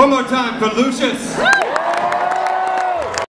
One more time for Lucius.